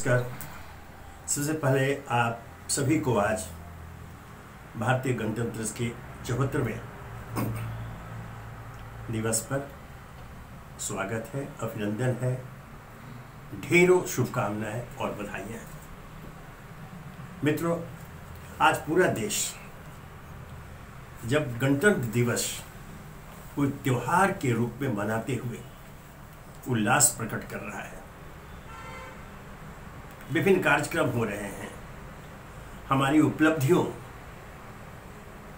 नमस्कार। सबसे पहले आप सभी को आज भारतीय गणतंत्र के चौहत्तरवें दिवस पर स्वागत है, अभिनंदन है। ढेरों शुभकामनाएँ और बधाइयाँ। मित्रों, आज पूरा देश जब गणतंत्र दिवस कोई त्योहार के रूप में मनाते हुए उल्लास प्रकट कर रहा है विभिन्न कार्यक्रम हो रहे हैं। हमारी उपलब्धियों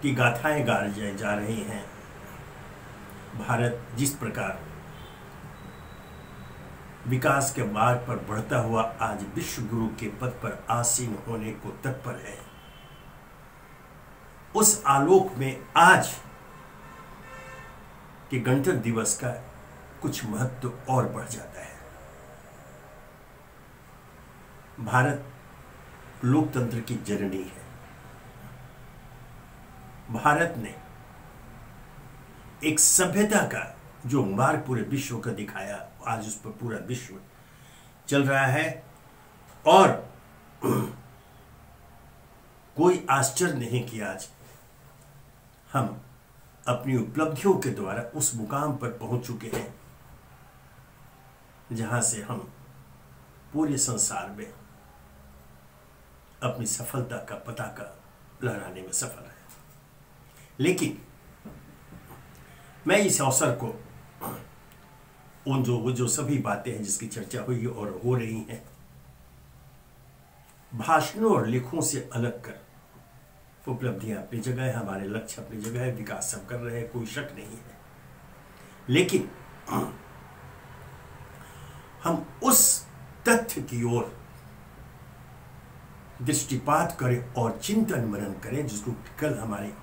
की गाथाएँ गाई जा रही हैं। भारत जिस प्रकार विकास के मार्ग पर बढ़ता हुआ आज विश्व गुरु के पद पर आसीन होने को तत्पर है। उस आलोक में आज के गणतंत्र दिवस का कुछ महत्व और बढ़ जाता है। भारत लोकतंत्र की जननी है। भारत ने एक सभ्यता का जो मार्ग पूरे विश्व का दिखाया, आज उस पर पूरा विश्व चल रहा है। और कोई आश्चर्य नहीं कि आज हम अपनी उपलब्धियों के द्वारा उस मुकाम पर पहुँच चुके हैं, जहाँ से हम पूरे संसार में अपनी सफलता का पताका लहराने में सफल है लेकिन मैं इस अवसर को उन जो, वो जो सभी बातें हैं जिसकी चर्चा हुई और हो रही हैं, भाषणों और लेखों से अलग कर उपलब्धियाँ अपनी जगह है, हमारे लक्ष्य अपनी जगह है, विकास सब कर रहे हैं, कोई शक नहीं है। लेकिन हम उस तथ्य की ओर दृष्टिपात करें और चिंतन मनन करें, जिसको कल हमारे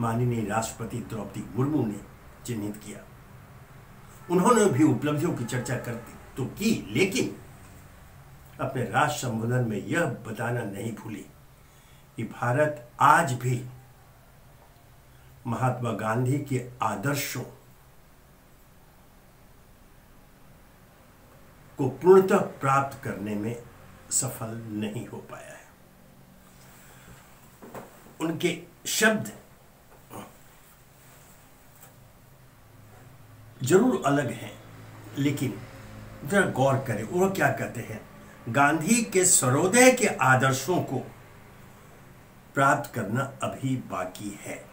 माननीय राष्ट्रपति द्रौपदी मुर्मू ने चिन्हित किया। उन्होंने भी उपलब्धियों की चर्चा करती तो की, लेकिन अपने राष्ट्र संबोधन में यह बताना नहीं भूली कि भारत आज भी महात्मा गांधी के आदर्शों को पूर्णतः प्राप्त करने में सफल नहीं हो पाया। उनके शब्द ज़रूर अलग हैं, लेकिन जरा गौर करें, वो क्या कहते हैं? गांधी के सर्वोदय के आदर्शों को प्राप्त करना अभी बाकी है।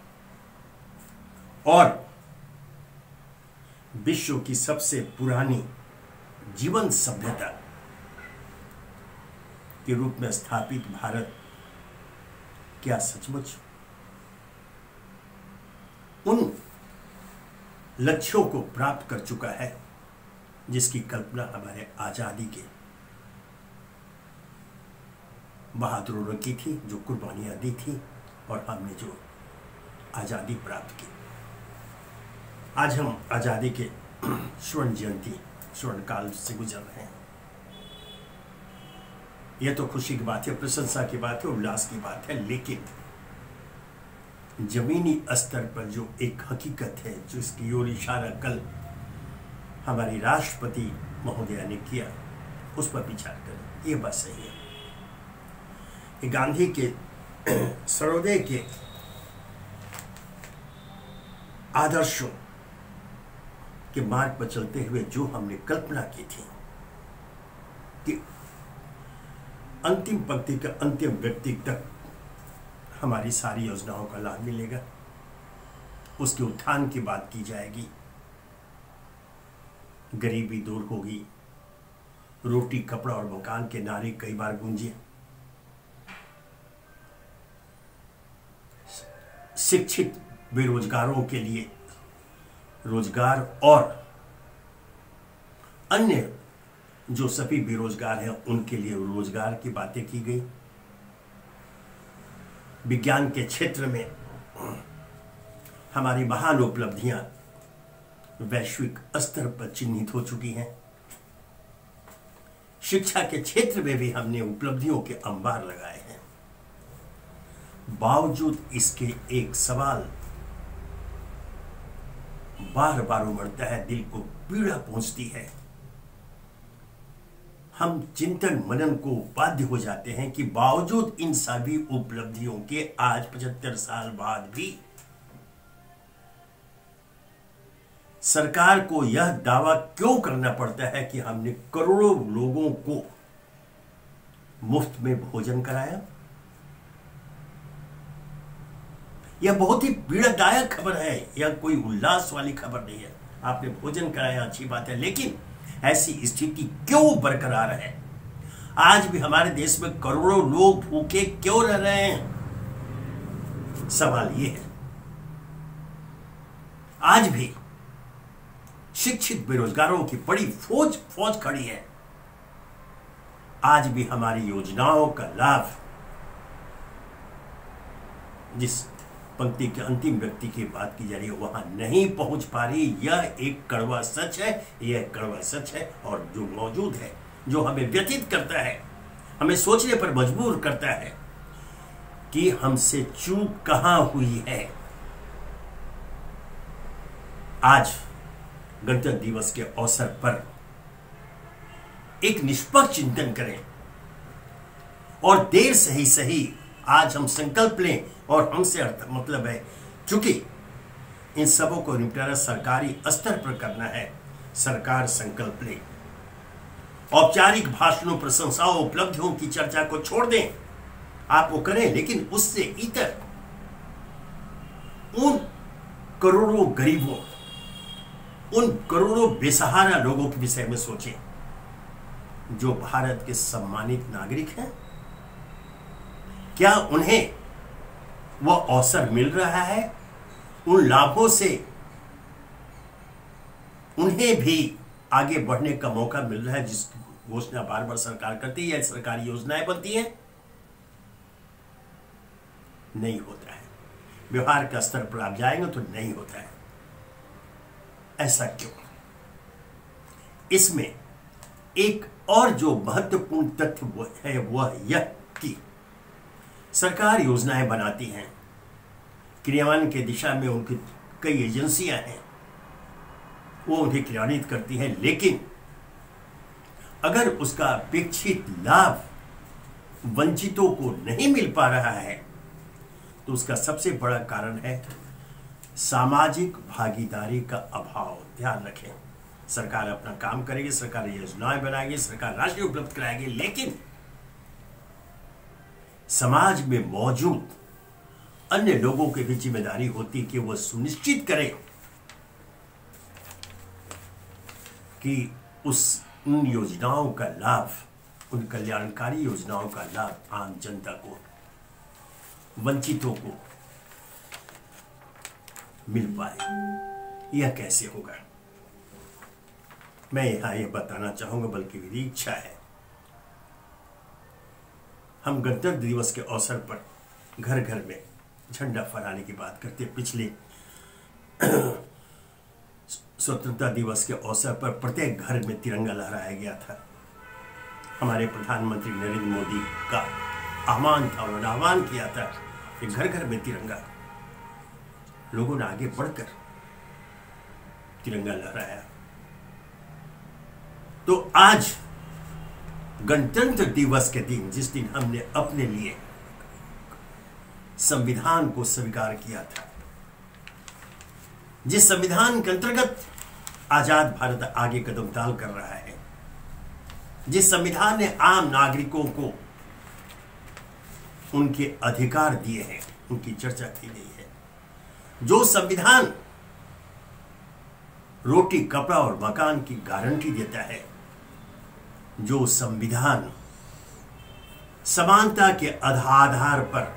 और विश्व की सबसे पुरानी जीवन सभ्यता के रूप में स्थापित भारत क्या सचमुच? उन लक्ष्यों को प्राप्त कर चुका है, जिसकी कल्पना हमारे आज़ादी के बहादुरों ने की थी, जो कुर्बानियाँ दी थी, और हमने जो आज़ादी प्राप्त की। आज हम आज़ादी के स्वर्ण जयंती, स्वर्ण काल से गुजर रहे हैं। यह तो खुशी की बात है, प्रशंसा की बात है, उल्लास की बात है, लेकिन जमीनी स्तर पर जो एक हकीकत है, जो इसकी ओर इशारा कल हमारी राष्ट्रपति महोदया ने किया, उस पर विचार करें। ये बात सही है। गांधी के सर्वोदय के आदर्शों के मार्ग पर चलते हुए जो हमने कल्पना की थी कि अंतिम पंक्ति का अंतिम व्यक्ति तक हमारी सारी योजनाओं का लाभ मिलेगा। उसके उत्थान की बात की जाएगी। गरीबी दूर होगी। रोटी, कपड़ा और मकान के नारे कई बार गूंजे। शिक्षित बेरोजगारों के लिए रोज़गार और अन्य जो सभी बेरोजगार हैं, उनके लिए रोज़गार की बातें की गई। विज्ञान के क्षेत्र में हमारी महान उपलब्धियाँ वैश्विक स्तर पर चिन्हित हो चुकी हैं। शिक्षा के क्षेत्र में भी हमने उपलब्धियों के अंबार लगाए हैं। बावजूद इसके एक सवाल बार बार उमड़ता है, दिल को पीड़ा पहुँचती है। हम चिंतन मनन को बाध्य हो जाते हैं कि बावजूद इन सभी उपलब्धियों के आज पचहत्तर साल बाद भी सरकार को यह दावा क्यों करना पड़ता है कि हमने करोड़ों लोगों को मुफ़्त में भोजन कराया? यह बहुत ही पीड़ादायक खबर है, यह कोई उल्लास वाली खबर नहीं है। आपने भोजन कराया, अच्छी बात है, लेकिन ऐसी स्थिति क्यों बरकरार है? आज भी हमारे देश में करोड़ों लोग भूखे क्यों रह रहे हैं? सवाल यह है। आज भी शिक्षित बेरोजगारों की बड़ी फौज फौज खड़ी है। आज भी हमारी योजनाओं का लाभ जिस पंक्ति के अंतिम व्यक्ति की बात की जा रही है, वहाँ नहीं पहुँच पा रही। यह एक कड़वा सच है, यह कड़वा सच है और जो मौजूद है, जो हमें व्यतीत करता है, हमें सोचने पर मजबूर करता है कि हमसे चूक कहाँ हुई है। आज गणतंत्र दिवस के अवसर पर एक निष्पक्ष चिंतन करें और देर सही सही आज हम संकल्प लें और हमसे अर्थ मतलब है, चूँकि इन सबों को निपटारा सरकारी स्तर पर करना है, सरकार संकल्प ले। औपचारिक भाषणों, प्रशंसाओं, उपलब्धियों की चर्चा को छोड़ दें। आप वो करें, लेकिन उससे इतर उन करोड़ों गरीबों, उन करोड़ों बेसहारा लोगों के विषय में सोचें, जो भारत के सम्मानित नागरिक हैं। क्या उन्हें वह अवसर मिल रहा है, उन लाभों से उन्हें भी आगे बढ़ने का मौका मिल रहा है, जिस घोषणा बार बार सरकार करती है, या सरकारी योजनाएँ बनती हैं। नहीं होता है। व्यवहार का स्तर पर आप जाएँगे तो नहीं होता है। ऐसा क्यों? इसमें एक और जो महत्वपूर्ण तथ्य है, वह यह कि सरकार योजनाएँ बनाती हैं। क्रियान्वयन के दिशा में उनकी कई एजेंसियाँ हैं। वो उन्हें क्रियान्वित करती हैं, लेकिन अगर उसका अपेक्षित लाभ वंचितों को नहीं मिल पा रहा है तो उसका सबसे बड़ा कारण है सामाजिक भागीदारी का अभाव। ध्यान रखें, सरकार अपना काम करेगी, सरकार योजनाएँ बनाएगी, सरकार राशि उपलब्ध कराएगी, लेकिन समाज में मौजूद अन्य लोगों की भी ज़िम्मेदारी होती कि वह सुनिश्चित करें कि उस उन योजनाओं का लाभ, उन कल्याणकारी योजनाओं का लाभ आम जनता को, वंचितों को मिल पाए। यह कैसे होगा? मैं यहाँ यह बताना चाहूँगा, बल्कि मेरी इच्छा है। हम गणतंत्र दिवस के अवसर पर घर घर में झंडा फहराने की बात करते पिछले स्वतंत्रता दिवस के अवसर पर प्रत्येक घर में तिरंगा लहराया गया था। हमारे प्रधानमंत्री नरेंद्र मोदी का आह्वान था, उन्होंने आह्वान किया था कि घर घर में तिरंगा, लोगों ने आगे बढ़कर तिरंगा लहराया। तो आज गणतंत्र दिवस के दिन, जिस दिन हमने अपने लिए संविधान को स्वीकार किया था, जिस संविधान के अंतर्गत आज़ाद भारत आगे कदम डाल कर रहा है, जिस संविधान ने आम नागरिकों को उनके अधिकार दिए हैं, उनकी चर्चा की गई है, जो संविधान रोटी, कपड़ा और मकान की गारंटी देता है जो संविधान समानता के आधार पर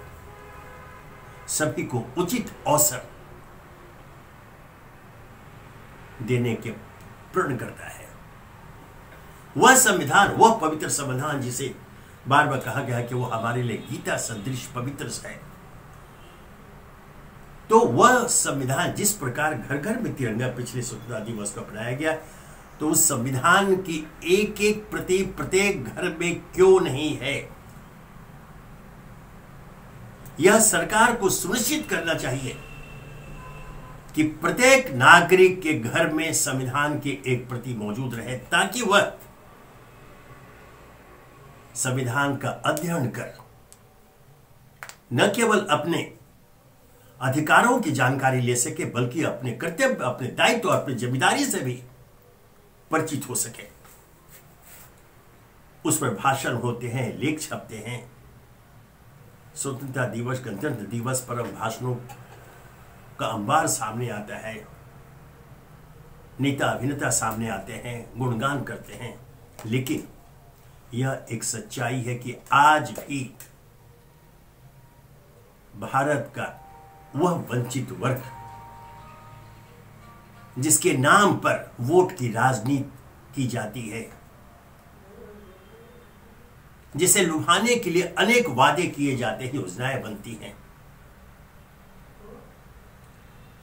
सभी को उचित अवसर देने के प्रण करता है। वह संविधान, वह पवित्र संविधान जिसे बार बार कहा गया कि वह हमारे लिए गीता सदृश पवित्र है। तो वह संविधान जिस प्रकार घर घर में तिरंगा पिछले स्वतंत्रता दिवस को अपनाया गया तो उस संविधान की एक एक प्रति प्रत्येक घर में क्यों नहीं है? यह सरकार को सुनिश्चित करना चाहिए कि प्रत्येक नागरिक के घर में संविधान की एक प्रति मौजूद रहे, ताकि वह संविधान का अध्ययन कर, न केवल अपने अधिकारों की जानकारी ले सके, बल्कि अपने कर्तव्य, अपने दायित्व अपनी ज़िम्मेदारी से भी परिचित हो सके। उस पर भाषण होते हैं, लेख छपते हैं। स्वतंत्रता दिवस, गणतंत्र दिवस पर भाषणों का अंबार सामने आता है। नेता अभिनेता सामने आते हैं, गुणगान करते हैं। लेकिन यह एक सच्चाई है कि आज भी भारत का वह वंचित वर्ग जिसके नाम पर वोट की राजनीति की जाती है। जिसे लुभाने के लिए अनेक वादे किए जाते हैं, योजनाएँ बनती हैं।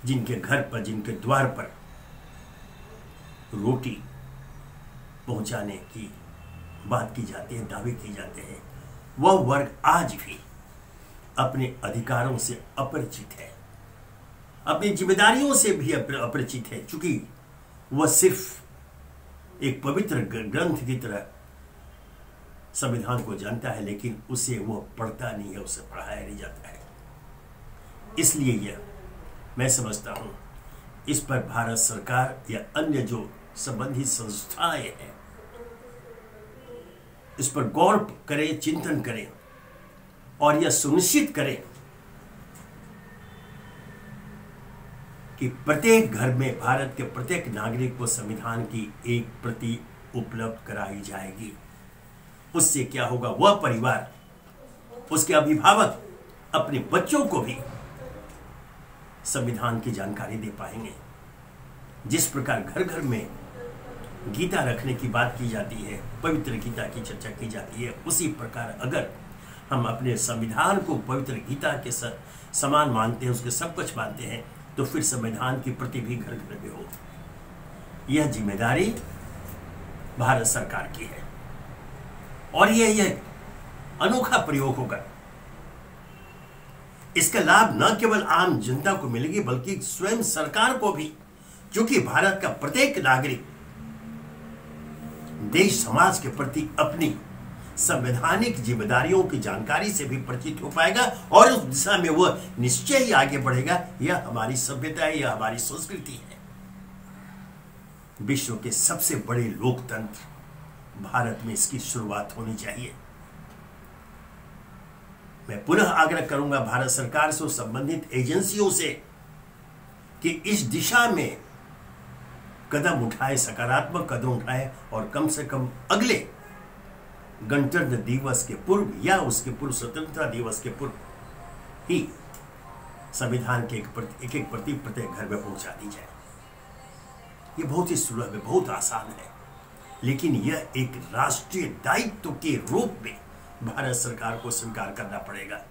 जिनके घर पर, जिनके द्वार पर रोटी पहुँचाने की बात की जाती है, दावे किए जाते हैं। वह वर्ग आज भी अपने अधिकारों से अपरिचित है। अपनी जिम्मेदारियों से भी अपरिचित है, चूँकि वह सिर्फ़ एक पवित्र ग्रंथ की तरह संविधान को जानता है, लेकिन उसे वह पढ़ता नहीं है, उसे पढ़ाया नहीं जाता है। इसलिए यह मैं समझता हूँ, इस पर भारत सरकार या अन्य जो संबंधित संस्थाएँ हैं, इस पर गौर करें, चिंतन करें और यह सुनिश्चित करें कि प्रत्येक घर में भारत के प्रत्येक नागरिक को संविधान की एक प्रति उपलब्ध कराई जाएगी। उससे क्या होगा? वह परिवार, उसके अभिभावक अपने बच्चों को भी संविधान की जानकारी दे पाएँगे। जिस प्रकार घर घर में गीता रखने की बात की जाती है, पवित्र गीता की चर्चा की जाती है, उसी प्रकार अगर हम अपने संविधान को पवित्र गीता के समान मानते हैं, उसके सब कुछ मानते हैं तो फिर संविधान की प्रति भी घर घर में हो यह ज़िम्मेदारी भारत सरकार की है। और यह यह अनोखा प्रयोग होगा। इसका लाभ न केवल आम जनता को मिलेगी, बल्कि स्वयं सरकार को भी, क्योंकि भारत का प्रत्येक नागरिक देश, समाज के प्रति अपनी संवैधानिक जिम्मेदारियों की जानकारी से भी परिचित हो पाएगा और उस दिशा में वह निश्चय ही आगे बढ़ेगा। यह हमारी सभ्यता है, यह हमारी संस्कृति है। विश्व के सबसे बड़े लोकतंत्र, भारत में इसकी शुरुआत होनी चाहिए। मैं पुनः आग्रह करूँगा भारत सरकार से संबंधित एजेंसियों से कि इस दिशा में कदम उठाए, सकारात्मक कदम उठाए और कम से कम अगले गणतंत्र दिवस के पूर्व या उसके पूर्व स्वतंत्रता दिवस के पूर्व ही संविधान के एक प्रति, एक एक प्रति प्रत्येक घर में पहुँचा दी जाए। ये बहुत ही सुलभ है, बहुत आसान है। लेकिन यह एक राष्ट्रीय दायित्व के रूप में भारत सरकार को स्वीकार करना पड़ेगा।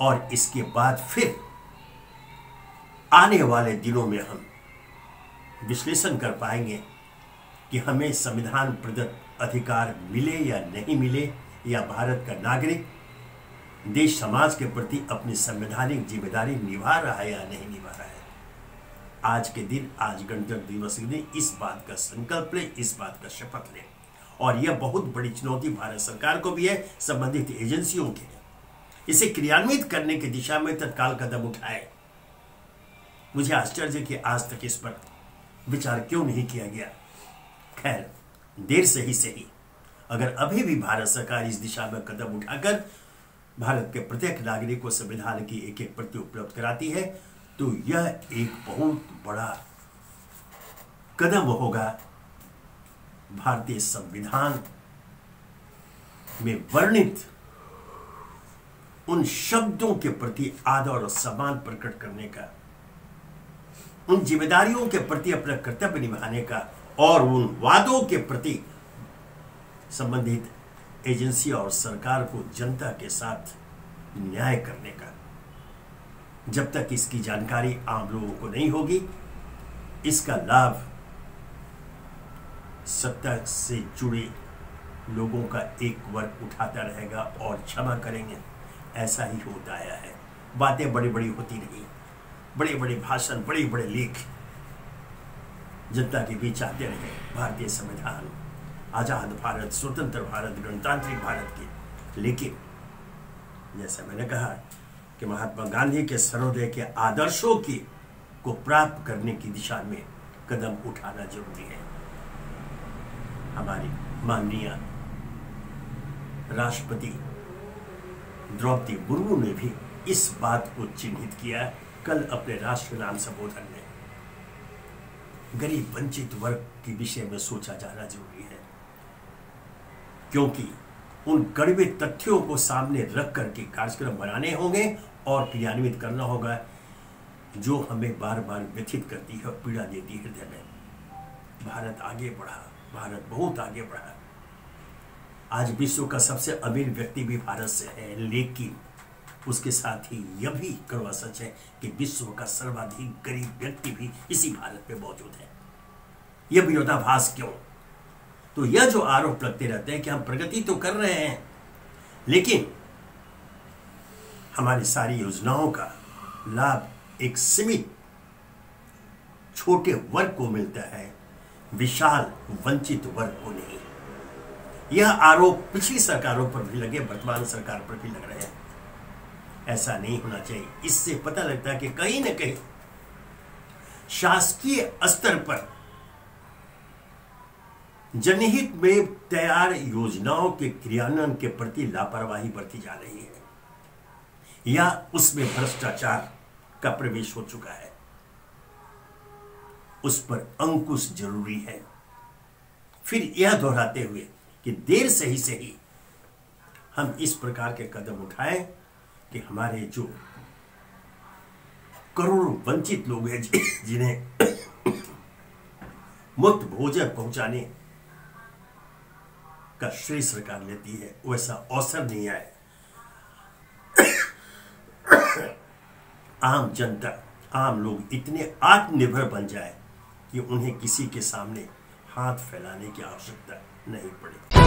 और इसके बाद फिर आने वाले दिनों में हम विश्लेषण कर पाएँगे कि हमें संविधान प्रदत्त अधिकार मिले या नहीं मिले, या भारत का नागरिक, देश समाज के प्रति अपनी संवैधानिक ज़िम्मेदारी निभा रहा है या नहीं निभा रहा है। आज के दिन आज गणतंत्र दिवस के दिन इस बात का संकल्प ले, इस बात का शपथ ले। और यह बहुत बड़ी चुनौती भारत सरकार को भी है, संबंधित एजेंसियों के इसे क्रियान्वित करने की दिशा में तत्काल कदम उठाए। मुझे आश्चर्य कि आज तक इस पर विचार क्यों नहीं किया गया। खैर, देर से ही सही। अगर अभी भी भारत सरकार इस दिशा में कदम उठाकर भारत के प्रत्येक नागरिक को संविधान की एक एक प्रति उपलब्ध कराती है तो यह एक बहुत बड़ा कदम होगा भारतीय संविधान में वर्णित उन शब्दों के प्रति आदर और सम्मान प्रकट करने का, उन जिम्मेदारियों के प्रति अपना कर्तव्य निभाने का और उन वादों के प्रति संबंधित एजेंसी और सरकार को जनता के साथ न्याय करने का। जब तक इसकी जानकारी आम लोगों को नहीं होगी, इसका लाभ सत्ता से जुड़े लोगों का एक वर्ग उठाता रहेगा और क्षमा करेंगे। ऐसा ही होता आया है। बातें बड़ी बड़ी होती नहीं बड़े बड़े भाषण बड़े बड़े लेख जनता के बीच आते रहे भारतीय संविधान। आज़ाद भारत, स्वतंत्र भारत, गणतांत्रिक भारत के। लेकिन, जैसा मैंने कहा कि महात्मा गांधी के सर्वोदय के आदर्शों की, को प्राप्त करने की दिशा में कदम उठाना ज़रूरी है। हमारी माननीय राष्ट्रपति द्रौपदी मुर्मू ने भी इस बात को चिन्हित किया कल अपने राष्ट्र नाम संबोधन में गरीब वंचित वर्ग के विषय में सोचा जाना ज़रूरी है। क्योंकि उन कड़वे तथ्यों को सामने रख करके कार्यक्रम बनाने होंगे और क्रियान्वित करना होगा, जो हमें बार बार व्यथित करती है और पीड़ा देती है हृदय में। भारत आगे बढ़ा, भारत बहुत आगे बढ़ा। आज विश्व का सबसे अमीर व्यक्ति भी भारत से है, लेकिन उसके साथ ही यह भी कड़वा सच है कि विश्व का सर्वाधिक गरीब व्यक्ति भी इसी भारत में मौजूद है। यह विरोधाभास क्यों? तो यह जो आरोप लगते रहते हैं कि हम प्रगति तो कर रहे हैं, लेकिन हमारी सारी योजनाओं का लाभ एक सीमित, छोटे वर्ग को मिलता है, विशाल, वंचित वर्ग को नहीं। यह आरोप पिछली सरकारों पर भी लगे, वर्तमान सरकार पर भी लग रहे हैं। ऐसा नहीं होना चाहिए। इससे पता लगता है कि कहीं ना कहीं शासकीय स्तर पर जनहित में तैयार योजनाओं के क्रियान्वयन के प्रति लापरवाही बरती जा रही है। या उसमें भ्रष्टाचार का प्रवेश हो चुका है। उस पर अंकुश ज़रूरी है। फिर यह दोहराते हुए कि देर से ही से ही हम इस प्रकार के कदम उठाएँ कि हमारे जो करोड़ों वंचित लोग हैं जिन्हें मुक्त भोजन पहुँचाने का श्रेय सरकार लेती है, वैसा अवसर नहीं आए। आम जनता, आम लोग इतने आत्मनिर्भर बन जाए कि उन्हें किसी के सामने हाथ फैलाने की आवश्यकता नहीं पड़े।